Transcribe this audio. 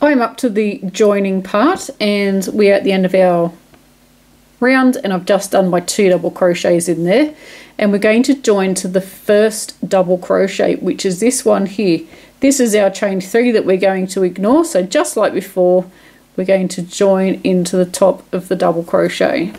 I'm up to the joining part and we're at the end of our round and I've just done my two double crochets in there. And we're going to join to the first double crochet which is this one here. This is our chain three that we're going to ignore. So just like before we're going to join into the top of the double crochet.